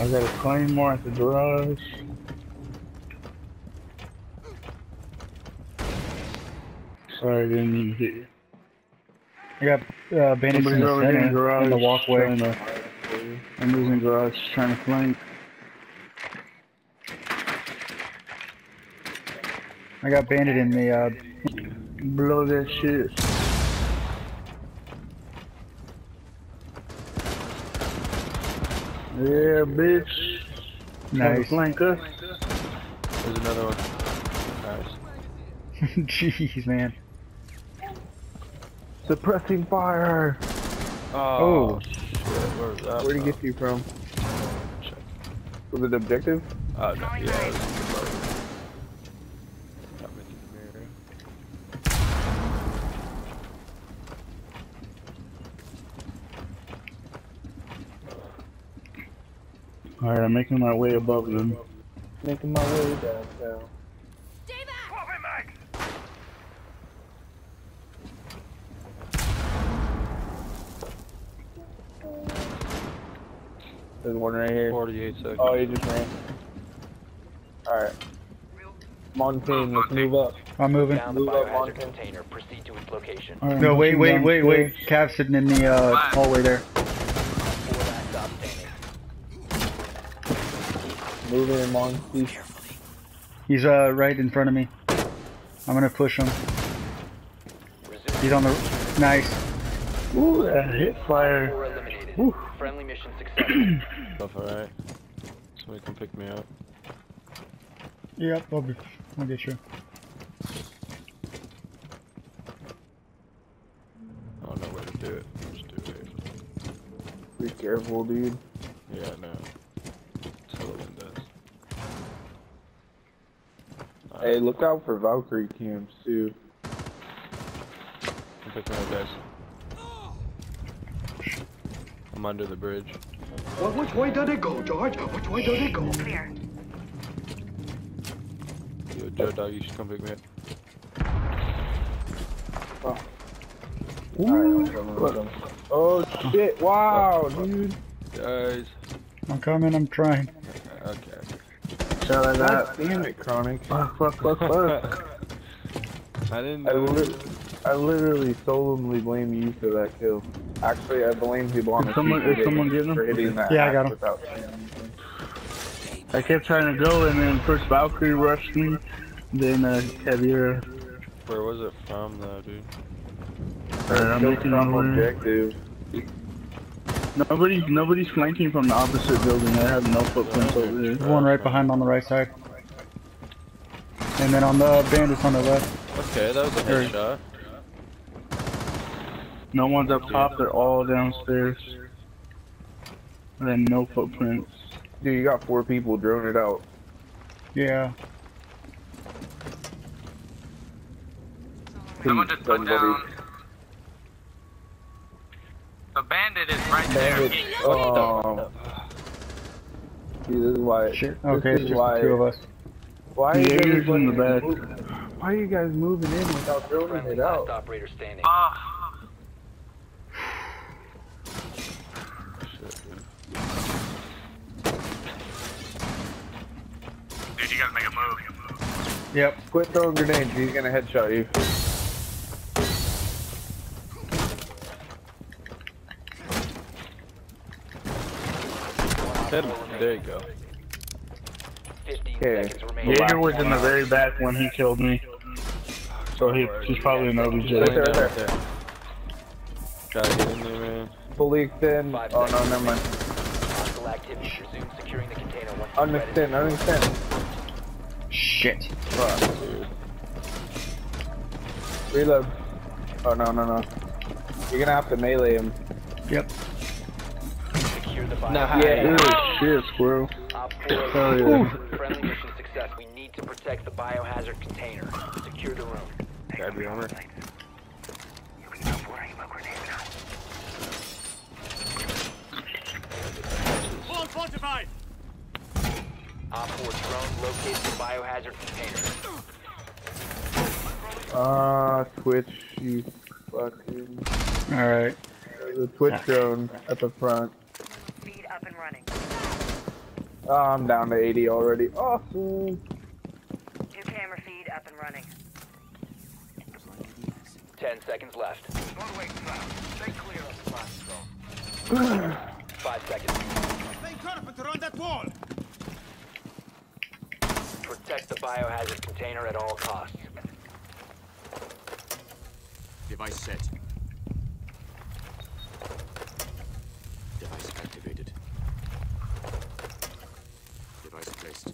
I got a claymore at the garage. Sorry, I didn't mean to hit you. I got uh, bandits in the here in the center, garage. in the walkway. to- in the garage trying to flank. I got bandit in the, uh, Blow that shit. Yeah, bitch. Trying to nice. flank us. There's another one. Nice. Jeez, man. Suppressing fire. Oh. oh. shit. Where was that? Where'd he get you from? Was it objective? Oh, no, yeah. it was above. Got me through the mirror. Alright, I'm making my way above them. Making my way downtown. There's one right here. 48 seconds. Oh, he just ran. Alright. Montagne, let's move up. I'm moving. Down the Move up, biohazard container. Proceed to its location. Alright, No, wait, wait, wait, wait. downstairs. Cav sitting in the, uh, hallway there. Standing. Moving in Monty. He's, uh, right in front of me. I'm gonna push him. He's on the, nice. Ooh, that hit fire. Four eliminated. Whew. Friendly mission successful. Stuff alright. Somebody come pick me up. Yep, I'll, be, I'll get you. I don't know where to do it. Just do it. Be careful, dude. Yeah, no. Sullivan does. Hey, look out for Valkyrie camps, too. I'm picking up guys. I'm under the bridge. Well, which way did it go, George? Which way did it go? Clear. Yo, Joe Dog, you should come pick me up. Oh. Alright, I'm coming. Oh, shit. Wow, oh, dude. Guys. I'm coming, I'm trying. Okay. Shot like God that. damn it, Chronic. Fuck, fuck, fuck, fuck. I didn't I, li- I literally solemnly blame you for that kill. Actually, I blame people on Is the someone- team is someone getting him? for hitting that Yeah, I got him. without. I kept trying to go, and then first Valkyrie rushed me, then uh, Caveira. Where was it from, though, dude? Alright, I'm Kill making some my way. objective. Nobody's nobody's flanking from the opposite building. I have no footprints over there. There's one right behind on the right side. And then on the bandits on the left. Okay, that was a There. headshot. No one's up top. They're all downstairs. And then no footprints. Dude, you got four people droning it out. Yeah. Someone just put down. The bandit is right there. Oh. See, this is why. Shit. This Okay, is it's just why. the two of us. Why are you guys in the back. moving- Why are you guys moving in without droning Friendly it out? operator standing. Ah, dude. dude, you gotta make a move. Yep. Quit throwing grenades. He's gonna headshot you. Hit him. There you go. 15 Okay. remaining. Jaeger was in the very back when he killed me. So he, he's probably an Right there, right Right there. there. Gotta get in there, man. Fully extend. Oh no, seconds. never mind. Hostile activity. Resume securing the container once Understand, understand. Shit. Fuck. Dude. Reload. Oh no, no, no. You're gonna have to melee him. Yep. Ready. Secure the bio. Nah. Yeah. Good shit, squirrel. Op 4 Hell yeah. Friendly mission success. We need to protect the biohazard container. Secure the room. Grab your armor. Op 4 drone located the biohazard container. Ah, Twitch, you fucking. Alright. The Twitch drone at the front. Speed up and running. Oh, I'm down to 80 already. Awesome. New camera feed up and running. Ten seconds left. Five seconds. Protect the biohazard container at all costs. Device set. Device activated. Device placed.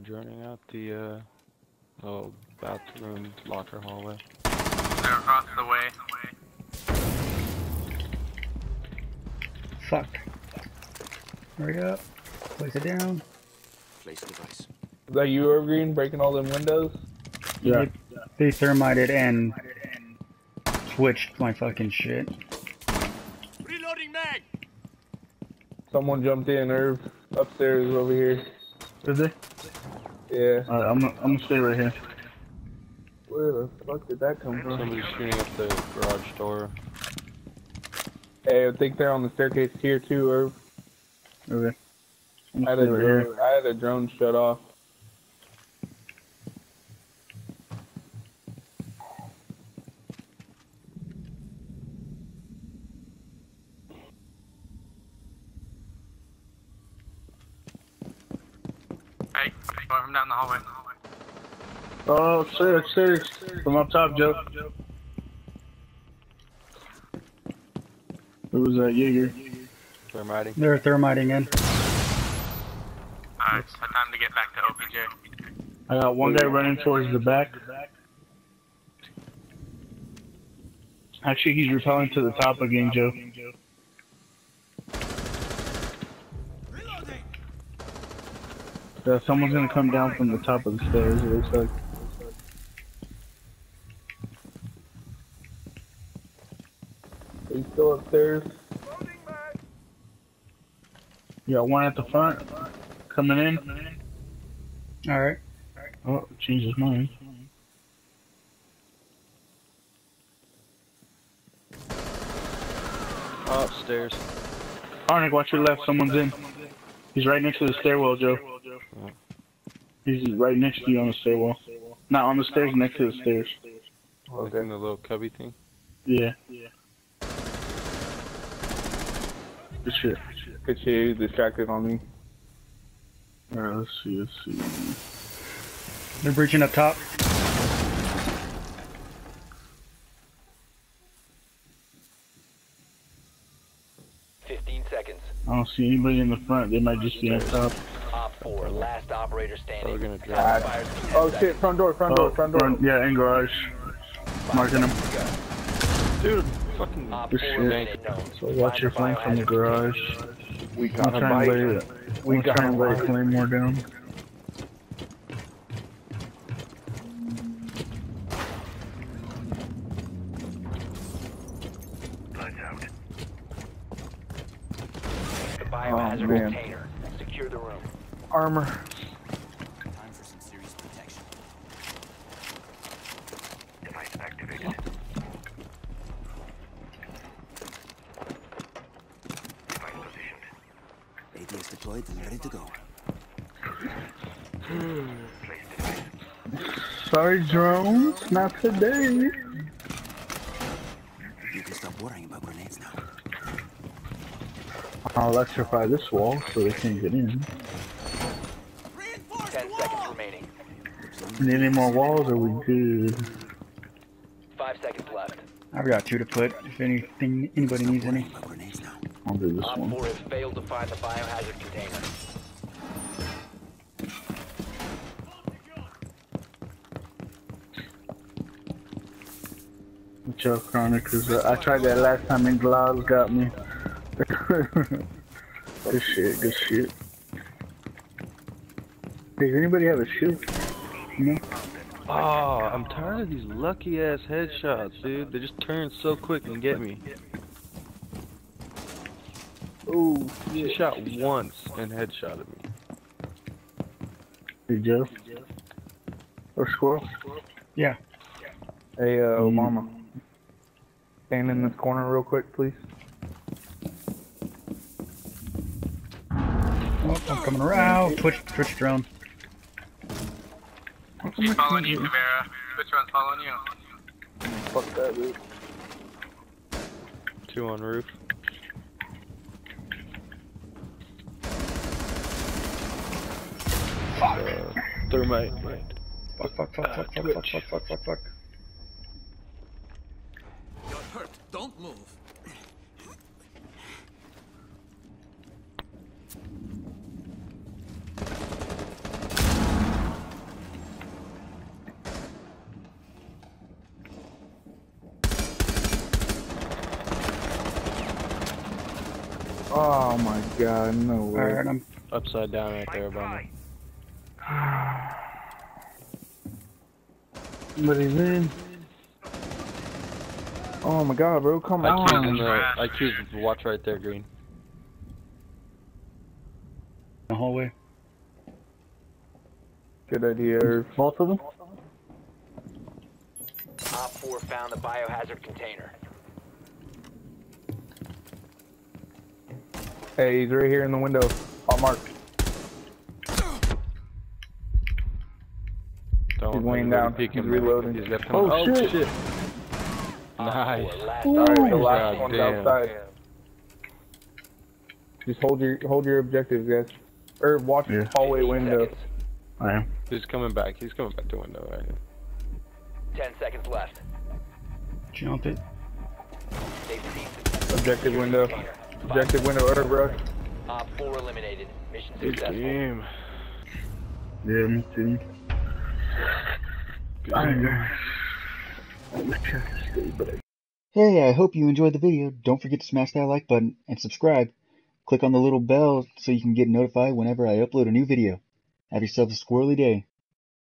They're droning out the uh, oh bathroom locker hallway. They're across the way. Fuck. Hurry up. Place it down. Place device. Is that you, Evergreen, breaking all them windows? Yeah. They thermited and switched my fucking shit. Reloading mag! Someone jumped in, Irv. Upstairs over here. Did they? Yeah. Alright, I'm, gonna- I'm gonna stay right here. Where the fuck did that come from? Somebody's shooting up the garage door. Hey, I think they're on the staircase here too, Irv. Okay. I'm had gonna a stay right here. drone, I had a drone shut off. Hey, from down the hallway. Oh, upstairs, upstairs. From up top, Joe. It was uh, Jaeger. Thermiting. They're thermiting in. Alright, it's time to get back to OPJ. I got one guy running towards the back. Actually, he's repelling to the top again, Joe. Uh, someone's gonna come down from the top of the stairs, it looks like. Are you still upstairs? You got one at the front, coming in. Alright. Oh, changed his mind. Upstairs. Arnick, watch your left, someone's in. He's right next to the stairwell, Joe. He's right next to you on the stairwell. Not on the stairs, next to the stairs. Like in the little cubby thing. Yeah. Good shit. Good shit, he's distracted on me. Alright, let's see, let's see. They're breaching up top. Fifteen seconds. I don't see anybody in the front. They might just be on top. Op four, last operator Probably standing. gonna drop. God. Oh shit, front door, front door, Oh, front door. front- yeah, in garage. Marking him. Dude, fucking. Op four shit. So watch your flank from the garage. We I'm got a trying to lay We I'm got trying a to lay bite. Claymore down. The oh, biohazard man. container. Secure the room. Armor. Time for some serious protection. Device activated. Device positioned. ADS deployed and ready to go. Place device. Sorry, drones. Not today. You can stop worrying about grenades now. I'll electrify this wall so they can't get in. Ten seconds remaining. Need any more walls? Or we good? Five seconds left. I've got two to put if anything anybody needs any. About grenades now. I'll do this Op one. four has failed to find the biohazard container. Watch out, Chronic, 'cause uh, I tried that last time and Gloves got me. good shit, good shit. Does anybody have a shield? No? Oh, I'm tired of these lucky ass headshots, dude. They just turn so quick and get me. Ooh, She shot once and headshotted me. Hey, Joe? Or Squirrel? Yeah. Hey, uh, Mm. Obama. Stand in this corner real quick, please. Oh, I'm coming around. Twitch, Twitch drone. He's following you, Caveira. Which one's following you? Fuck that, dude. Two on roof. Uh, thermite. Right. Fuck, fuck, fuck, fuck, fuck, fuck, fuck, fuck, fuck, fuck. Oh my god, no way. Alright, I'm Upside down right there above me. Somebody's in. Oh my god, bro, come IQ's in on. the IQ's watch right there, green. in the hallway. Good idea, Both of them? Op 4 found the biohazard container. Hey, he's right here in the window. Hot mark. Don't He's laying down. peek He's him, man. reloading. He's got Oh, oh shit. shit. Nice. 4, last Alright, the last God one's damn. outside. Just hold your hold your objectives, guys. Or watch Yeah. hallway window. I am. He's coming back. He's coming back to the window right here. 10 seconds left. Jump it. They've ceased the Objective window. Container. Objective window, Irv, rush. Op 4 eliminated. Mission Good successful. game. Yeah, me too. Good I know. I'm gonna try to stay, but I Hey, I hope you enjoyed the video. Don't forget to smash that like button and subscribe. Click on the little bell so you can get notified whenever I upload a new video. Have yourself a squirrely day.